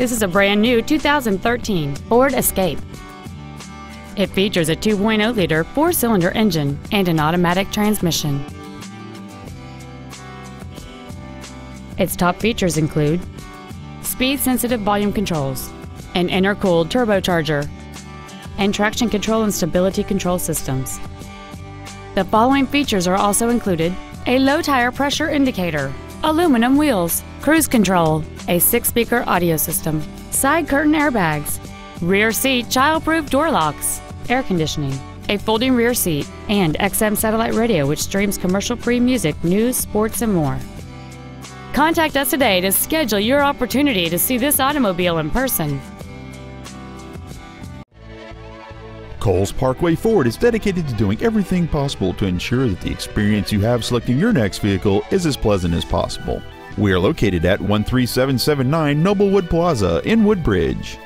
This is a brand new 2013 Ford Escape. It features a 2.0-liter four-cylinder engine and an automatic transmission. Its top features include speed-sensitive volume controls, an intercooled turbocharger, and traction control and stability control systems. The following features are also included a low tire pressure indicator, aluminum wheels, cruise control, a six speaker audio system, side curtain airbags, rear seat child-proof door locks, air conditioning, a folding rear seat, and XM satellite radio which streams commercial-free music, news, sports, and more. Contact us today to schedule your opportunity to see this automobile in person. Cowles Parkway Ford is dedicated to doing everything possible to ensure that the experience you have selecting your next vehicle is as pleasant as possible. We are located at 13779 Noblewood Plaza in Woodbridge.